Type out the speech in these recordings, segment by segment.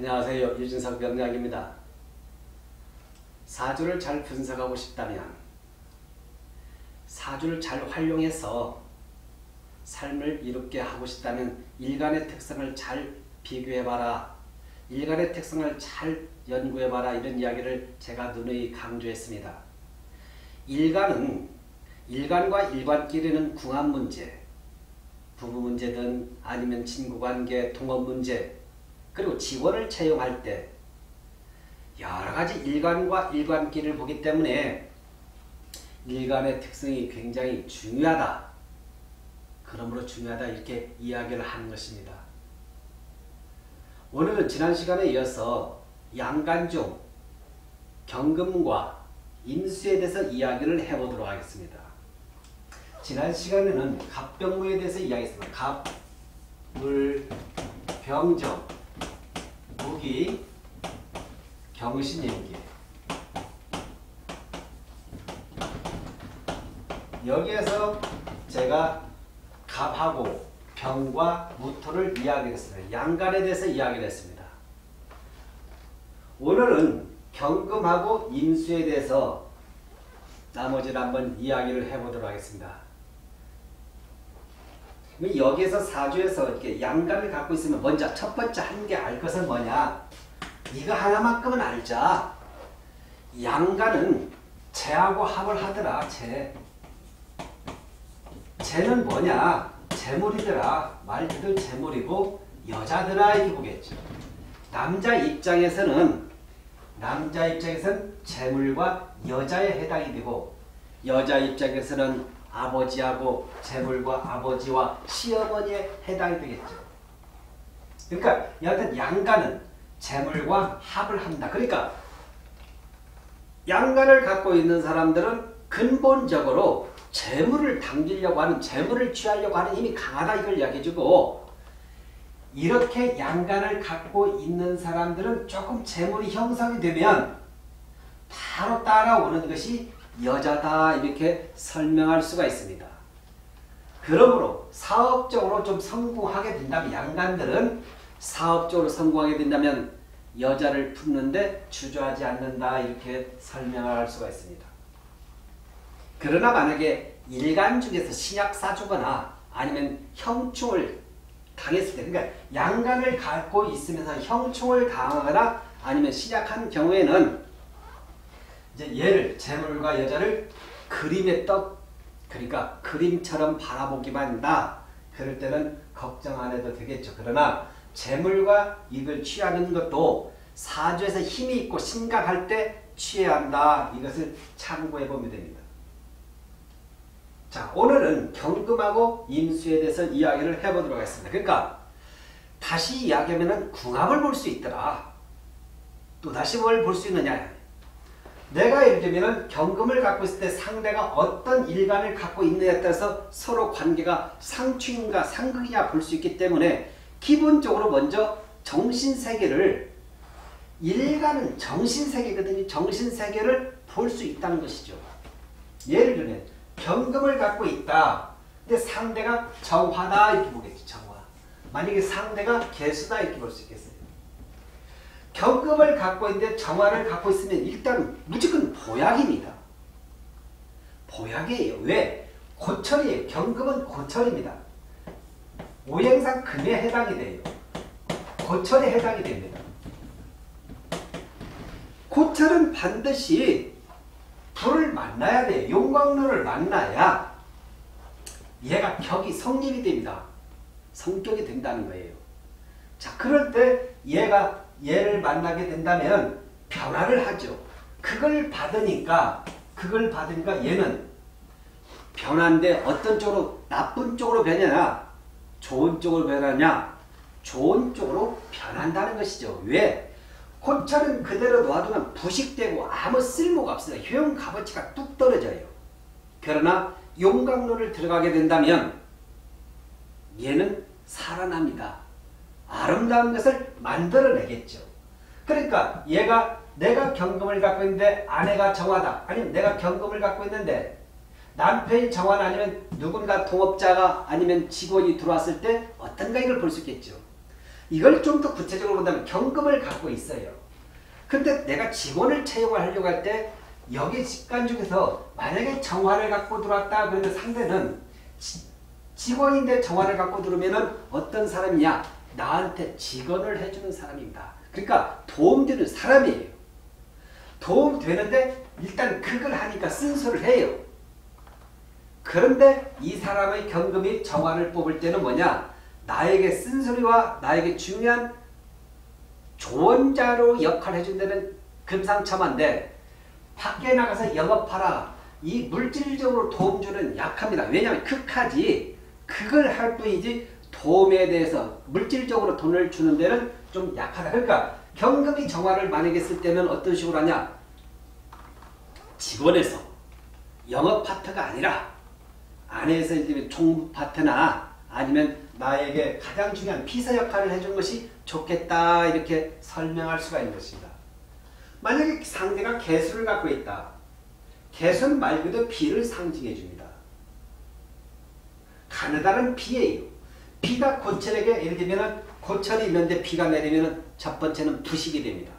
안녕하세요. 유진석 명약입니다. 사주를 잘 분석하고 싶다면 사주를 잘 활용해서 삶을 이롭게 하고 싶다면 일간의 특성을 잘 비교해봐라. 일간의 특성을 잘 연구해봐라. 이런 이야기를 제가 누누이 강조했습니다. 일간은 일간과 일관끼리는 궁합 문제, 부부 문제든 아니면 친구관계, 동업 문제, 그리고 지원을 채용할 때 여러 가지 일관과 일관끼를 보기 때문에 일간의 특성이 굉장히 중요하다. 그러므로 중요하다 이렇게 이야기를 하는 것입니다. 오늘은 지난 시간에 이어서 양간종, 경금과 임수에 대해서 이야기를 해보도록 하겠습니다. 지난 시간에는 갑병무에 대해서 이야기했습니다. 갑, 물, 병정, 무기, 경신임기 여기에서 제가 갑하고 병과 무토를 이야기했습니다. 양간에 대해서 이야기를 했습니다. 오늘은 경금하고 임수에 대해서 나머지를 한번 이야기를 해보도록 하겠습니다. 여기에서 사주에서 이렇게 양간을 갖고 있으면 먼저 첫 번째 한 게 알 것은 뭐냐? 이거 하나만큼은 알자. 양간은 재하고 합을 하더라. 재. 재는 뭐냐? 재물이더라. 말 그대로 재물이고 여자더라 이렇게 보겠죠. 남자 입장에서는 남자 입장에서는 재물과 여자에 해당이 되고 여자 입장에서는 아버지하고 재물과 아버지와 시어머니에 해당이 되겠죠. 그러니까 여하튼 양간은 재물과 합을 한다. 그러니까 양간을 갖고 있는 사람들은 근본적으로 재물을 당기려고 하는 재물을 취하려고 하는 힘이 강하다 이걸 이야기해주고 이렇게 양간을 갖고 있는 사람들은 조금 재물이 형성이 되면 바로 따라오는 것이 여자다 이렇게 설명할 수가 있습니다. 그러므로 사업적으로 좀 성공하게 된다면 양간들은 사업적으로 성공하게 된다면 여자를 품는데 주저하지 않는다 이렇게 설명할 수가 있습니다. 그러나 만약에 일간 중에서 신약 사주거나 아니면 형충을 당했을 때 그러니까 양간을 갖고 있으면서 형충을 당하거나 아니면 신약한 경우에는 이제 얘를 재물과 여자를 그림의 떡 그러니까 그림처럼 바라보기만 한다. 그럴 때는 걱정 안 해도 되겠죠. 그러나 재물과 이걸 취하는 것도 사주에서 힘이 있고 심각할 때 취해야 한다. 이것을 참고해 보면 됩니다. 자, 오늘은 경금하고 임수에 대해서 이야기를 해보도록 하겠습니다. 그러니까 다시 이야기하면 궁합을 볼 수 있더라. 또 다시 뭘 볼 수 있느냐? 내가 예를 들면 경금을 갖고 있을 때 상대가 어떤 일간을 갖고 있느냐에 따라서 서로 관계가 상충인가 상극이냐 볼 수 있기 때문에 기본적으로 먼저 정신세계를 일간은 정신세계거든요. 정신세계를 볼 수 있다는 것이죠. 예를 들면 경금을 갖고 있다. 근데 상대가 정화다 이렇게 보겠죠. 정화. 만약에 상대가 개수다 이렇게 볼 수 있겠어요. 경금을 갖고 있는데 정화를 갖고 있으면 일단 무조건 보약입니다. 보약이에요. 왜? 고철이에요. 경금은 고철입니다. 오행상 금에 해당이 돼요. 고철에 해당이 됩니다. 고철은 반드시 불을 만나야 돼요. 용광로를 만나야 얘가 격이 성립이 됩니다. 성격이 된다는 거예요. 자, 그럴 때 얘가 얘를 만나게 된다면 변화를 하죠. 그걸 받으니까 그걸 받으니까 얘는 변화인데 어떤 쪽으로 나쁜 쪽으로 변하냐 좋은 쪽으로 변하냐 좋은 쪽으로 변한다는 것이죠. 왜? 고철은 그대로 놔두면 부식되고 아무 쓸모가 없어요. 효용 값어치가 뚝 떨어져요. 그러나 용광로를 들어가게 된다면 얘는 살아납니다. 아름다운 것을 만들어내겠죠. 그러니까 얘가 내가 경금을 갖고 있는데 아내가 정화다. 아니면 내가 경금을 갖고 있는데 남편이 정화는 아니면 누군가 동업자가 아니면 직원이 들어왔을 때 어떤가 이걸 볼 수 있겠죠. 이걸 좀 더 구체적으로 본다면 경금을 갖고 있어요. 근데 내가 직원을 채용을 하려고 할 때 여기 직관 중에서 만약에 정화를 갖고 들어왔다 그러면 상대는 지, 직원인데 정화를 갖고 들어오면은 어떤 사람이냐? 나한테 직원을 해주는 사람입니다. 그러니까 도움되는 사람이에요. 도움되는데 일단 그걸 하니까 쓴소리를 해요. 그런데 이 사람의 경금이 정화를 뽑을 때는 뭐냐? 나에게 쓴소리와 나에게 중요한 조언자로 역할을 해준다는 금상첨화인데 밖에 나가서 영업하라. 이 물질적으로 도움 주는 약합니다. 왜냐하면 극하지 그걸 할 뿐이지 도움에 대해서 물질적으로 돈을 주는 데는 좀 약하다. 그러니까 경금이 정화를 만약에 쓸 때는 어떤 식으로 하냐? 직원에서 영업 파트가 아니라 안에서 이제 총 파트나 아니면 나에게 가장 중요한 피서 역할을 해준 것이 좋겠다 이렇게 설명할 수가 있는 것입니다. 만약에 상대가 개수를 갖고 있다. 개수는 말 그대로 비를 상징해 줍니다. 가느다란 비예요. 비가 고철에게 예를 들면 고철이 있는데 비가 내리면 첫 번째는 부식이 됩니다.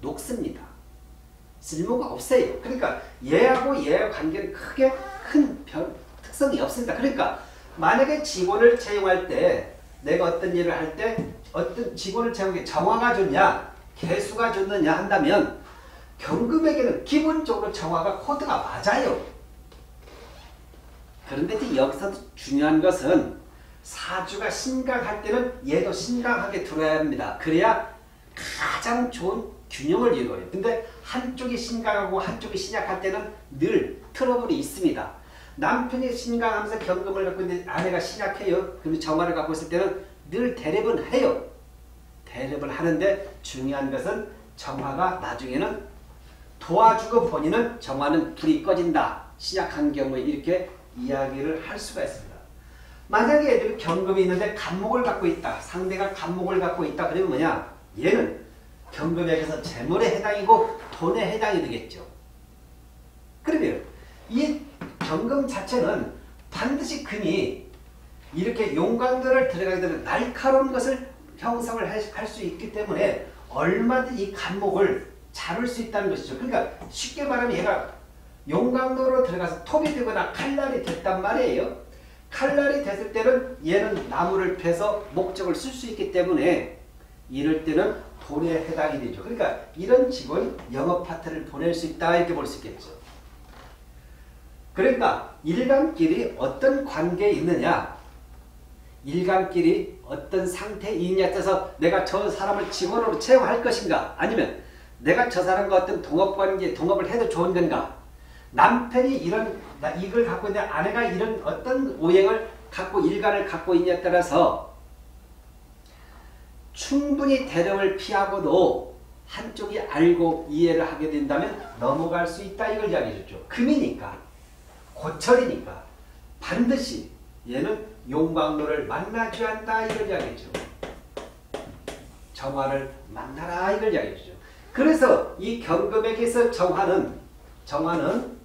녹습니다. 쓸모가 없어요. 그러니까 얘하고 얘의 관계는 크게 큰 별, 특성이 없습니다. 그러니까 만약에 직원을 채용할 때 내가 어떤 일을 할 때 어떤 직원을 채용해 정화가 좋냐 개수가 좋느냐 한다면 경금에게는 기본적으로 정화가 코드가 맞아요. 그런데 이제 여기서 중요한 것은 사주가 신강할 때는 얘도 신강하게 들어야 합니다. 그래야 가장 좋은 균형을 이루어요. 근데 한쪽이 신강하고 한쪽이 신약할 때는 늘 트러블이 있습니다. 남편이 신강하면서 경금을 갖고 있는데 아내가 신약해요. 그러면 정화를 갖고 있을 때는 늘 대립은 해요. 대립을 하는데 중요한 것은 정화가 나중에는 도와주고 본인은 정화는 불이 꺼진다. 신약한 경우에 이렇게 이야기를 할 수가 있습니다. 만약에 애들이 경금이 있는데 간목을 갖고 있다. 상대가 간목을 갖고 있다. 그러면 뭐냐? 얘는 경금에게서 재물에 해당이고 돈에 해당이 되겠죠. 그러면 이 경금 자체는 반드시 금이 이렇게 용광도를 들어가게 되면 날카로운 것을 형성을 할 수 있기 때문에 얼마든지 이 간목을 잡을 수 있다는 것이죠. 그러니까 쉽게 말하면 얘가 용광도로 들어가서 톱이 되거나 칼날이 됐단 말이에요. 칼날이 됐을 때는 얘는 나무를 패서 목적을 쓸 수 있기 때문에 이럴 때는 돈에 해당이 되죠. 그러니까 이런 직원 영업 파트를 보낼 수 있다 이렇게 볼 수 있겠죠. 그러니까 일간끼리 어떤 관계에 있느냐 일간끼리 어떤 상태에 있냐에 따라서 내가 저 사람을 직원으로 채용할 것인가 아니면 내가 저 사람과 어떤 동업 관계 동업을 해도 좋은 건가 남편이 이런 이걸 갖고 있는데 아내가 이런 어떤 오행을 갖고 일간을 갖고 있냐에 따라서 충분히 대령을 피하고도 한쪽이 알고 이해를 하게 된다면 넘어갈 수 있다 이걸 이야기해 줬죠. 금이니까 고철이니까 반드시 얘는 용광로를 만나지 않다 이걸 이야기했죠. 정화를 만나라 이걸 이야기했죠. 그래서 이 경금에게서 정화는 정화는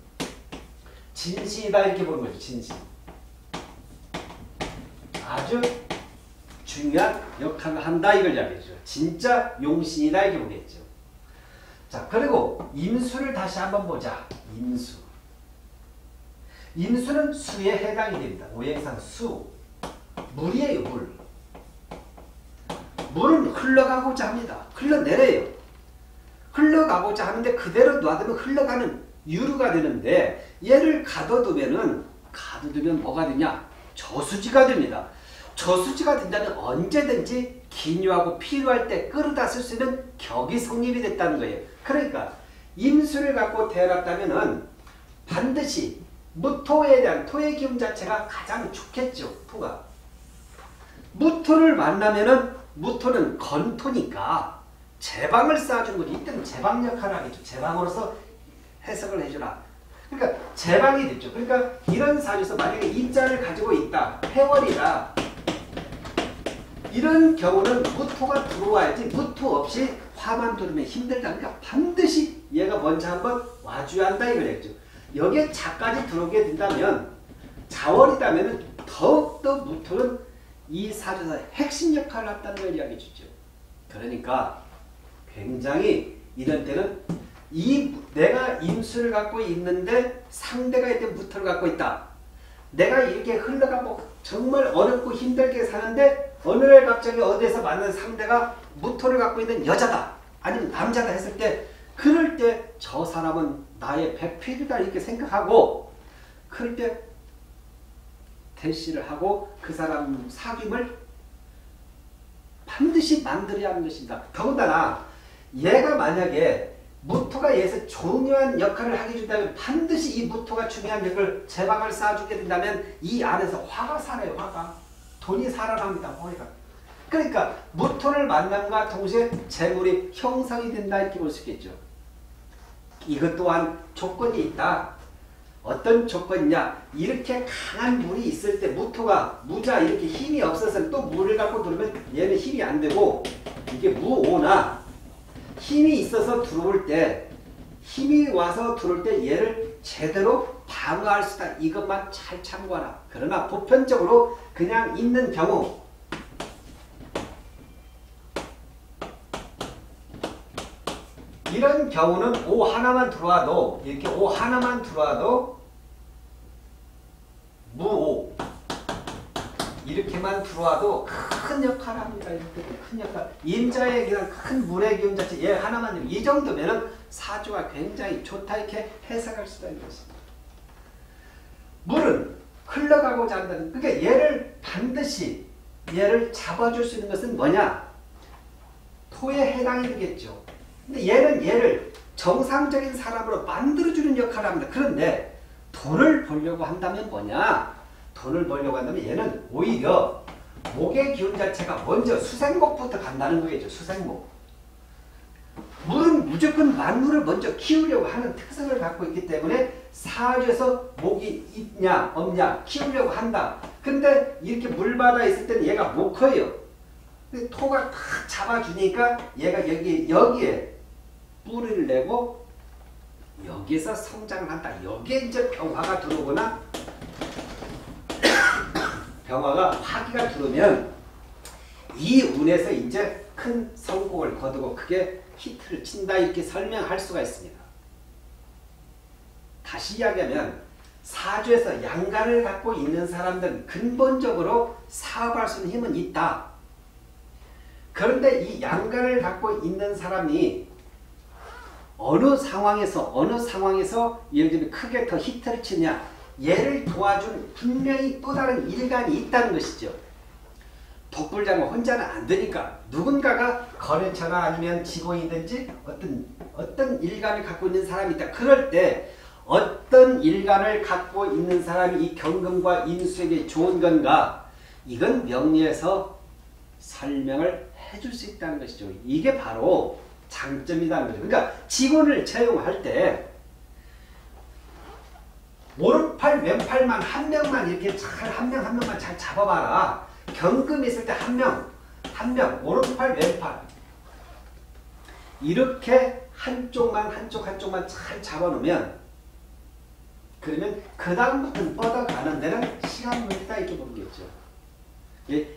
진신이다 이렇게 보는 거죠. 진신. 아주 중요한 역할을 한다 이걸 이야기했죠. 진짜 용신이다 이렇게 보겠죠. 자 그리고 임수를 다시 한번 보자. 임수. 임수는 수에 해당이 됩니다. 오행상 수. 물이에요 물. 물은 흘러가고자 합니다. 흘러내려요. 흘러가고자 하는데 그대로 놔두면 흘러가는 유루가 되는데 얘를 가둬두면은 가둬두면 뭐가 되냐? 저수지가 됩니다. 저수지가 된다면 언제든지 기묘하고 필요할 때 끌어다 쓸 수 있는 격이 성립이 됐다는 거예요. 그러니까 임수를 갖고 태어났다면은 반드시 무토에 대한 토의 기운 자체가 가장 좋겠죠. 토가. 무토를 만나면은 무토는 건토니까 제방을 쌓아주는 거지. 이때는 제방 역할을 하겠죠. 제방으로서 해석을 해주라. 그러니까 제방이 됐죠. 그러니까 이런 사주에서 만약에 입자를 가지고 있다. 폐월이다. 이런 경우는 무토가 들어와야지 무토 없이 화만 들으면 힘들다. 그러니까 반드시 얘가 먼저 한번 와줘야 한다 이거겠죠. 여기에 자까지 들어오게 된다면 자월이다면 더욱더 무토는 이 사주에서 핵심 역할을 한다는 걸 이야기해 주죠. 그러니까 굉장히 이런 때는 이 내가 임수를 갖고 있는데 상대가 이때 무토를 갖고 있다. 내가 이렇게 흘러가고 정말 어렵고 힘들게 사는데 어느 날 갑자기 어디에서 만난 상대가 무토를 갖고 있는 여자다. 아니면 남자다 했을 때 그럴 때 저 사람은 나의 배필이다 이렇게 생각하고 그럴 때 대시를 하고 그 사람 사귐을 반드시 만들어야 하는 것입니다. 더군다나 얘가 만약에 무토가 얘에서 중요한 역할을 하게 준다면 반드시 이 무토가 중요한 역을 제방을 쌓아주게 된다면 이 안에서 화가 살아요. 화가. 돈이 살아납니다. 화가. 그러니까 무토를 만남과 동시에 재물이 형성이 된다 이렇게 볼 수 있겠죠. 이것 또한 조건이 있다. 어떤 조건이냐 이렇게 강한 물이 있을 때 무토가 무자 이렇게 힘이 없어서 또 물을 갖고 들으면 얘는 힘이 안 되고 이게 무오나 힘이 있어서 들어올 때 힘이 와서 들어올 때 얘를 제대로 방어할 수 있다. 이것만 잘 참고하라. 그러나 보편적으로 그냥 있는 경우 이런 경우는 오 하나만 들어와도 이렇게 오 하나만 들어와도 무오 이렇게만 들어와도 큰 역할을 합니다. 이렇게 큰 역할. 임자의 그냥 큰 물의 기운 자체 얘 하나만 이 정도면은 사주가 굉장히 좋다 이렇게 해석할 수가 있는 것입니다. 물은 흘러가고자 한다는 그러니까 얘를 반드시 얘를 잡아줄 수 있는 것은 뭐냐? 토에 해당이 되겠죠. 근데 얘는 얘를 정상적인 사람으로 만들어주는 역할을 합니다. 그런데 돈을 벌려고 한다면 뭐냐? 돈을 벌려고 한다면 얘는 오히려 목의 기운 자체가 먼저 수생목부터 간다는 거겠죠. 수생목. 물은 무조건 만물을 먼저 키우려고 하는 특성을 갖고 있기 때문에 사주에서 목이 있냐 없냐 키우려고 한다. 근데 이렇게 물바다 있을 때는 얘가 못 커요. 토가 탁 잡아주니까 얘가 여기, 여기에 뿌리를 내고 여기서 성장을 한다. 여기에 이제 병화가 들어오거나 병화가 화기가 들어오면 이 운에서 이제 큰 성공을 거두고 크게 히트를 친다 이렇게 설명할 수가 있습니다. 다시 이야기하면 사주에서 양간을 갖고 있는 사람들은 근본적으로 사업할 수 있는 힘은 있다. 그런데 이 양간을 갖고 있는 사람이 어느 상황에서 어느 상황에서 예를 들면 크게 더 히트를 치냐 얘를 도와준 분명히 또 다른 일간이 있다는 것이죠. 독불장은 혼자는 안 되니까 누군가가 거래처나 아니면 직원이든지 어떤 어떤 일간을 갖고 있는 사람이 있다. 그럴 때 어떤 일간을 갖고 있는 사람이 이 경금과 인수에게 좋은 건가? 이건 명리에서 설명을 해줄 수 있다는 것이죠. 이게 바로 장점이라는 거죠. 그러니까 직원을 채용할 때 오른팔 왼팔만 한 명만 이렇게 잘 한명한 명만 잘 잡아봐라. 경금 있을 때 한 명, 한 명, 오른팔 왼팔 이렇게 한쪽만 한쪽 한쪽만 잘 잡아놓으면 그러면 그 다음부터는 뻗어가는 데는 시간 문제다 이렇게 보겠죠.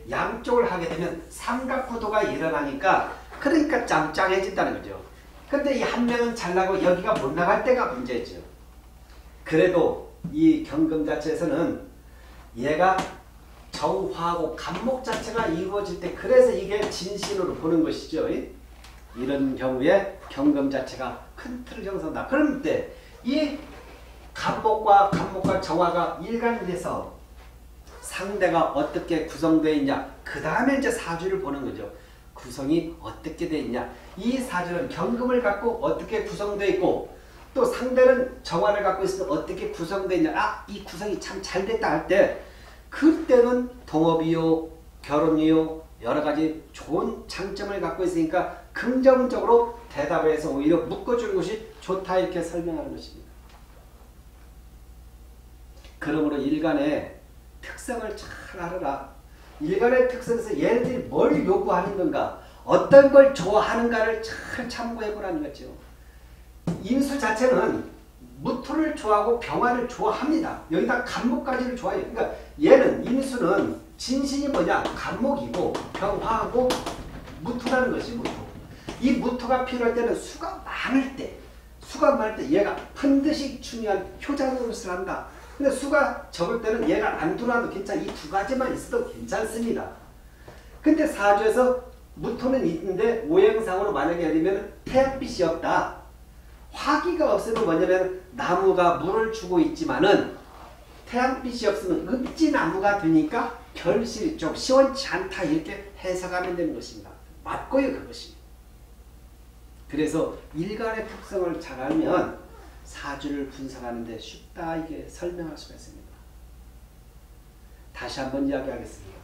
양쪽을 하게 되면 삼각구도가 일어나니까 그러니까 짱짱해진다는 거죠. 근데 이 한 명은 잘 나고 여기가 못 나갈 때가 문제죠. 그래도 이 경금 자체에서는 얘가 정화하고 간목 자체가 이루어질 때 그래서 이게 진신으로 보는 것이죠. 이런 경우에 경금 자체가 큰 틀을 형성한다. 그런데 이 간목과 간목과 정화가 일관돼서 상대가 어떻게 구성되어 있냐 그 다음에 이제 사주를 보는 거죠. 구성이 어떻게 되어 있냐 이 사주는 경금을 갖고 어떻게 구성되어 있고 또 상대는 정화를 갖고 있으면 어떻게 구성되어 있냐 아 이 구성이 참 잘 됐다 할 때 그때는 동업이요 결혼이요 여러 가지 좋은 장점을 갖고 있으니까 긍정적으로 대답을 해서 오히려 묶어주는 것이 좋다 이렇게 설명하는 것입니다. 그러므로 일간의 특성을 잘 알아라. 일간의 특성에서 얘네들이 뭘 요구하는 건가 어떤 걸 좋아하는가를 잘 참고해 보라는 거죠. 인수 자체는 무토를 좋아하고 병화를 좋아합니다. 여기다 간목까지를 좋아해요. 그러니까 얘는 인수는 진신이 뭐냐? 간목이고 병화하고 무토라는 것이 무토. 이 무토가 필요할 때는 수가 많을 때, 수가 많을 때 얘가 반드시 중요한 효자 노릇을 한다. 근데 수가 적을 때는 얘가 안 들어와도 괜찮아. 이 두 가지만 있어도 괜찮습니다. 근데 사주에서 무토는 있는데 오행상으로 만약에 예를 들면 태양빛이 없다. 화기가 없으면 뭐냐면 나무가 물을 주고 있지만은 태양빛이 없으면 읍지나무가 되니까 결실이 좀 시원치 않다 이렇게 해석하면 되는 것입니다. 맞고요 그것이. 그래서 일간의 특성을 잘 알면 사주를 분석하는데 쉽다 이게 설명할 수가 있습니다. 다시 한번 이야기하겠습니다.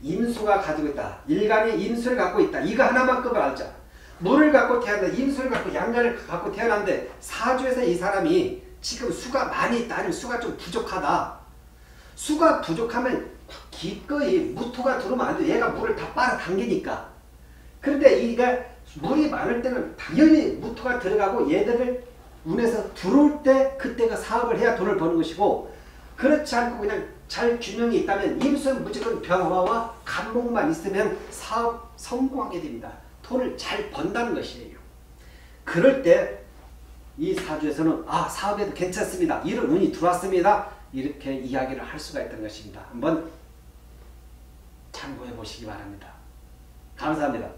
임수가 가지고 있다. 일간이 임수를 갖고 있다. 이거 하나만 끄고 알자. 물을 갖고 태어난다. 임수를 갖고 양간을 갖고 태어났는데 사주에서 이 사람이 지금 수가 많이 있다. 아니면 수가 좀 부족하다. 수가 부족하면 기꺼이 무토가 들어오면 안 돼. 얘가 물을 다 빨아당기니까. 그런데 이가 물이 많을 때는 당연히 무토가 들어가고 얘들을 운에서 들어올 때 그때가 사업을 해야 돈을 버는 것이고 그렇지 않고 그냥 잘 균형이 있다면 임수는 무조건 병화와 간목만 있으면 사업 성공하게 됩니다. 돈을 잘 번다는 것이에요. 그럴 때 이 사주에서는 아 사업에도 괜찮습니다. 이런 운이 들어왔습니다. 이렇게 이야기를 할 수가 있다는 것입니다. 한번 참고해 보시기 바랍니다. 감사합니다.